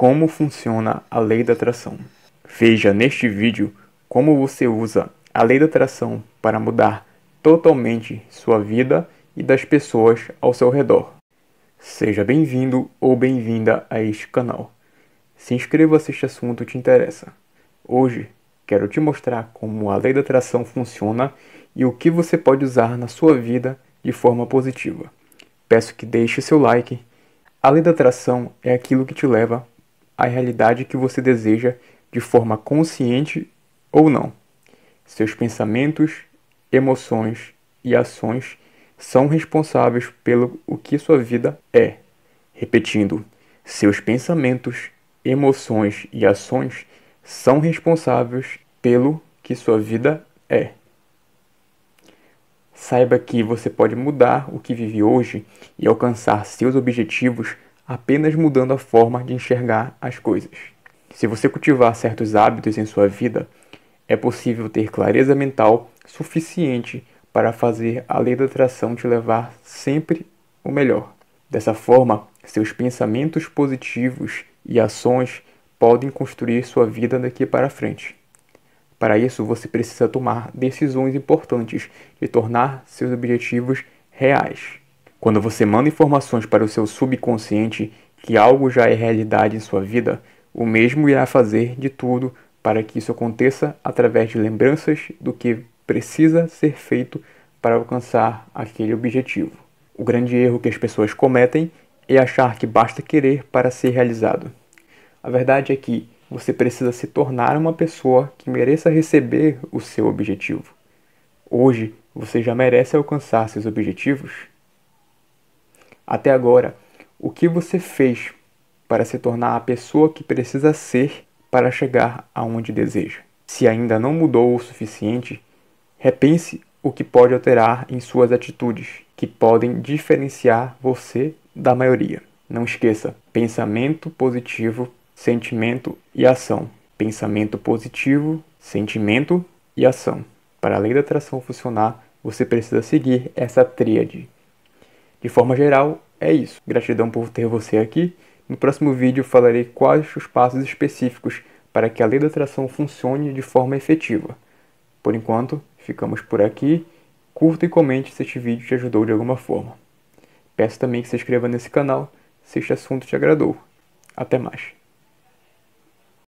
Como funciona a lei da atração? Veja neste vídeo como você usa a lei da atração para mudar totalmente sua vida e das pessoas ao seu redor. Seja bem-vindo ou bem-vinda a este canal. Se inscreva se este assunto te interessa. Hoje quero te mostrar como a lei da atração funciona e o que você pode usar na sua vida de forma positiva. Peço que deixe seu like. A lei da atração é aquilo que te leva à realidade que você deseja de forma consciente ou não. Seus pensamentos, emoções e ações são responsáveis pelo o que sua vida é. Repetindo, seus pensamentos, emoções e ações são responsáveis pelo que sua vida é. Saiba que você pode mudar o que vive hoje e alcançar seus objetivos apenas mudando a forma de enxergar as coisas. Se você cultivar certos hábitos em sua vida, é possível ter clareza mental suficiente para fazer a lei da atração te levar sempre o melhor. Dessa forma, seus pensamentos positivos e ações podem construir sua vida daqui para frente. Para isso, você precisa tomar decisões importantes e tornar seus objetivos reais. Quando você manda informações para o seu subconsciente que algo já é realidade em sua vida, o mesmo irá fazer de tudo para que isso aconteça através de lembranças do que precisa ser feito para alcançar aquele objetivo. O grande erro que as pessoas cometem é achar que basta querer para ser realizado. A verdade é que você precisa se tornar uma pessoa que mereça receber o seu objetivo. Hoje, você já merece alcançar seus objetivos? Até agora, o que você fez para se tornar a pessoa que precisa ser para chegar aonde deseja? Se ainda não mudou o suficiente, repense o que pode alterar em suas atitudes, que podem diferenciar você da maioria. Não esqueça: pensamento positivo, sentimento e ação. Pensamento positivo, sentimento e ação. Para a lei da atração funcionar, você precisa seguir essa tríade. De forma geral, é isso. Gratidão por ter você aqui. No próximo vídeo falarei quais os passos específicos para que a lei da atração funcione de forma efetiva. Por enquanto, ficamos por aqui. Curta e comente se este vídeo te ajudou de alguma forma. Peço também que se inscreva nesse canal se este assunto te agradou. Até mais.